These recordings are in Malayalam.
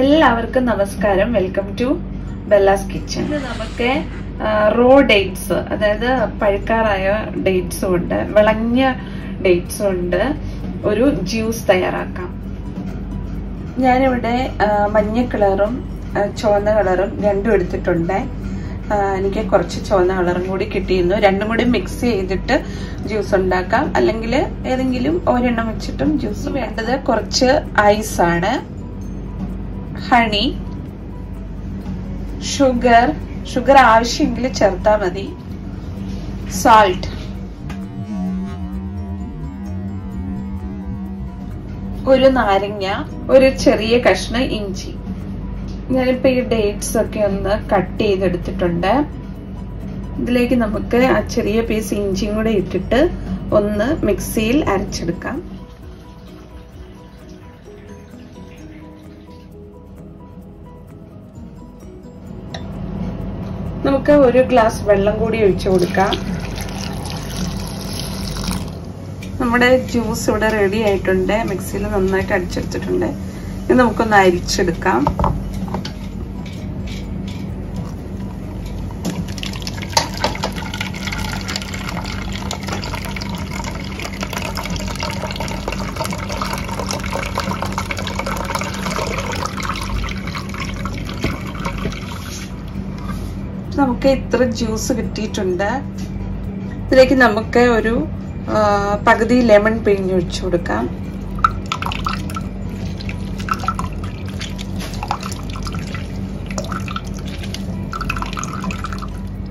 എല്ലാവർക്കും നമസ്കാരം. വെൽക്കം ടു ബെല്ലാസ് കിച്ചൺ നമുക്ക് റോ ഡേറ്റ്സ് അതായത് പഴുക്കാറായ ഡേറ്റ്സും ഉണ്ട് വിളഞ്ഞ ഡേറ്റ്സും ഉണ്ട് ഒരു ജ്യൂസ് തയ്യാറാക്കാം. ഞാനിവിടെ മഞ്ഞ കളറും ചുവന്ന കളറും രണ്ടും എടുത്തിട്ടുണ്ട്. എനിക്ക് കുറച്ച് ചുവന്ന കളറും കൂടി കിട്ടിയിരുന്നു. രണ്ടും കൂടി മിക്സ് ചെയ്തിട്ട് ജ്യൂസ് ഉണ്ടാക്കാം. അല്ലെങ്കിൽ ഏതെങ്കിലും ഒരെണ്ണം വെച്ചിട്ടും ജ്യൂസ് വേണ്ടത് കുറച്ച് ഐസ് ആണ്. ഹണി ഷുഗർ ഷുഗർ ആവശ്യമെങ്കിൽ ചേർത്താൽ മതി. സാൾട്ട് ഒരു നാരങ്ങ ഒരു ചെറിയ കഷ്ണം ഇഞ്ചി. ഞാനിപ്പോ ഈ ഡേറ്റ്സ് ഒക്കെ ഒന്ന് കട്ട് ചെയ്തെടുത്തിട്ടുണ്ട്. ഇതിലേക്ക് നമുക്ക് ആ ചെറിയ പീസ് ഇഞ്ചിയും കൂടെ ഇട്ടിട്ട് ഒന്ന് മിക്സിയിൽ അരച്ചെടുക്കാം. നമുക്ക് ഒരു ഗ്ലാസ് വെള്ളം കൂടി ഒഴിച്ചു കൊടുക്കാം. നമ്മുടെ ജ്യൂസ് ഇവിടെ റെഡി ആയിട്ടുണ്ട്. മിക്സിയിൽ നന്നായിട്ട് അടിച്ചെടുത്തിട്ടുണ്ട്. ഇത് നമുക്കൊന്ന് അരിച്ചെടുക്കാം. നമുക്ക് ഇത്ര ജ്യൂസ് കിട്ടിയിട്ടുണ്ട്. ഇതിലേക്ക് നമുക്ക് ഒരു പകുതി ലെമൺ പിഴിഞ്ഞ് ഒഴിച്ചു കൊടുക്കാം.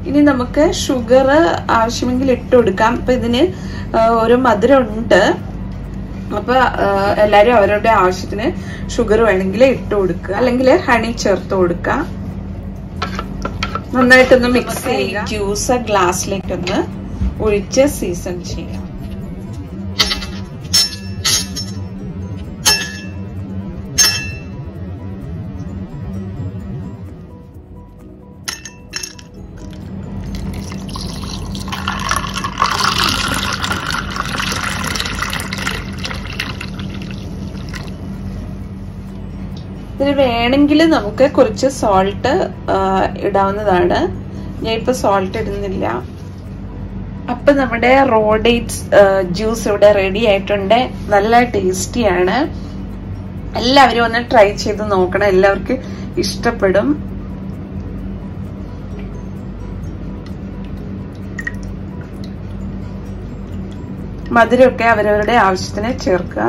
ഇനി നമുക്ക് ഷുഗർ ആവശ്യമെങ്കിൽ ഇട്ട് കൊടുക്കാം. അപ്പൊ ഇതിന് ഒരു മധുരം ഉണ്ട് അപ്പൊ എല്ലാരും അവരുടെ ആവശ്യത്തിന് ഷുഗർ വേണമെങ്കിൽ ഇട്ട് കൊടുക്കുക. അല്ലെങ്കിൽ ഹണി ചേർത്ത് കൊടുക്കുക നന്നായിട്ടൊന്ന് മിക്സ് ചെയ്യുക. ജ്യൂസ് ഗ്ലാസ്സിലേക്കൊന്ന് ഒഴിച്ച് സീസൺ ചെയ്യാം ഇതിന് വേണമെങ്കിൽ നമുക്ക് കുറച്ച് സോൾട്ട് ഇടാവുന്നതാണ്. ഞാൻ ഇപ്പൊ സോൾട്ട് ഇടുന്നില്ല. അപ്പൊ നമ്മുടെ റോഡേറ്റ്സ് ജ്യൂസ് ഇവിടെ റെഡി ആയിട്ടുണ്ട്. നല്ല ടേസ്റ്റിയാണ് എല്ലാവരും ഒന്ന് ട്രൈ ചെയ്ത് നോക്കണം. എല്ലാവർക്കും ഇഷ്ടപ്പെടും. മധുരമൊക്കെ അവരവരുടെ ആവശ്യത്തിന് ചേർക്കുക.